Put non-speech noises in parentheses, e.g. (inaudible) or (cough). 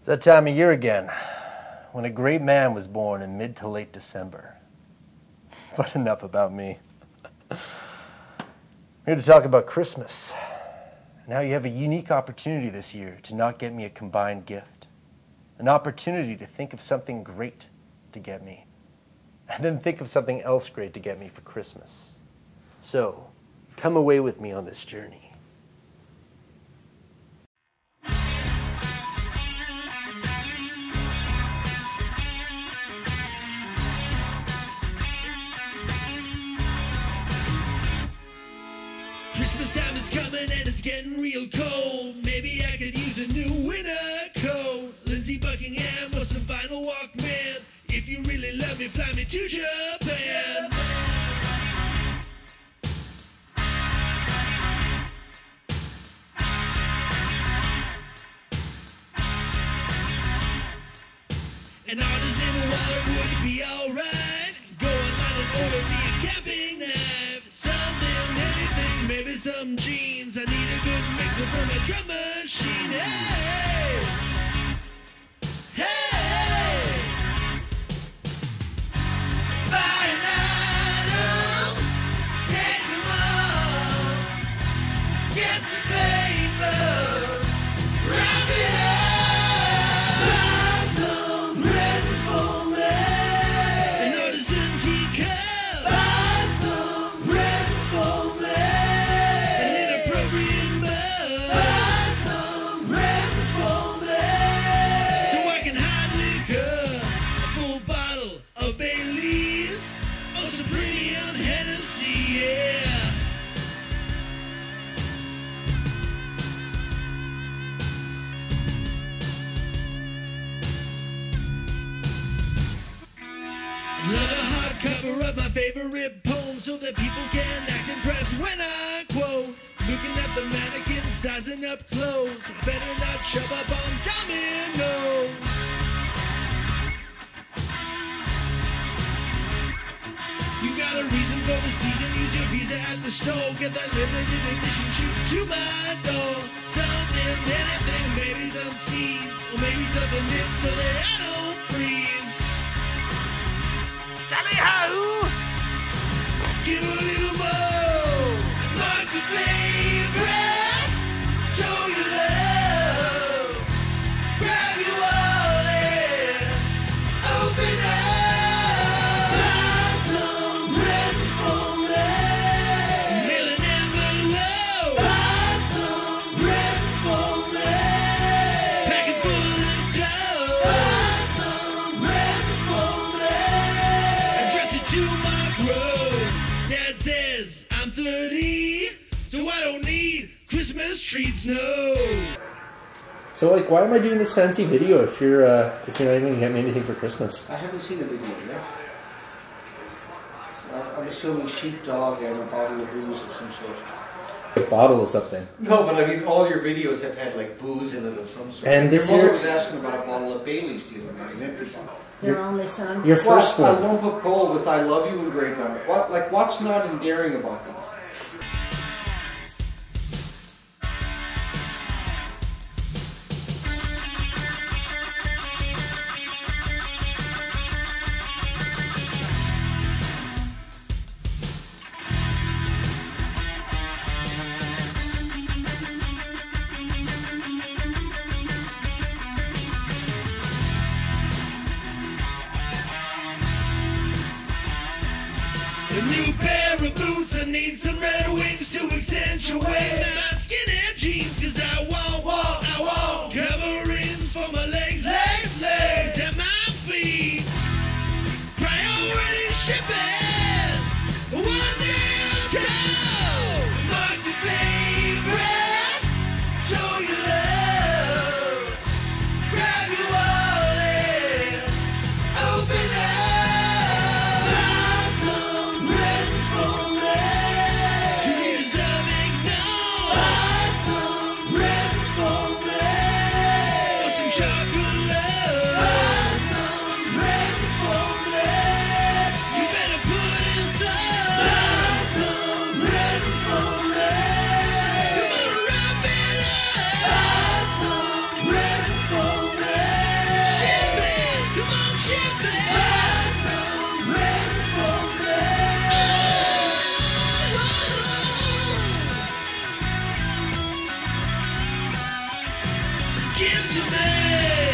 It's that time of year again when a great man was born in mid to late December. (laughs) But enough about me. I'm here to talk about Christmas. Now you have a unique opportunity this year to not get me a combined gift. An opportunity to think of something great to get me. And then think of something else great to get me for Christmas. So, come away with me on this journey. Christmas time is coming and it's getting real cold. Maybe I could use a new winter coat. Lindsey Buckingham or some vinyl Walkman. If you really love me, fly me to Japan. Some jeans. I need a good mixer for my drum favorite poem so that people can act impressed when I quote. Looking at the mannequin sizing up clothes. I better not shove up on dominoes. You got a reason for the season, use your visa at the store. Get that limited edition shoot to my door. Something, anything, maybe some seeds. Or maybe something knit so that I Tally ho! Give a little more. Christmas treats, no. So, like, why am I doing this fancy video if you're uh, if you're not even gonna get me anything for Christmas? I haven't seen a video yet. Uh, I'm assuming sheepdog and a bottle of booze of some sort. A bottle of something. No, but I mean, all your videos have had like booze in it of some sort. And this your mother year- was asking about a bottle of Bailey's the other night, an empty only son. Your first What? one. A lump of coal with "I love you" engraved on it. What? Like, what's not endearing about that? A new pair of boots, I need some red wings to accentuate Kiss me.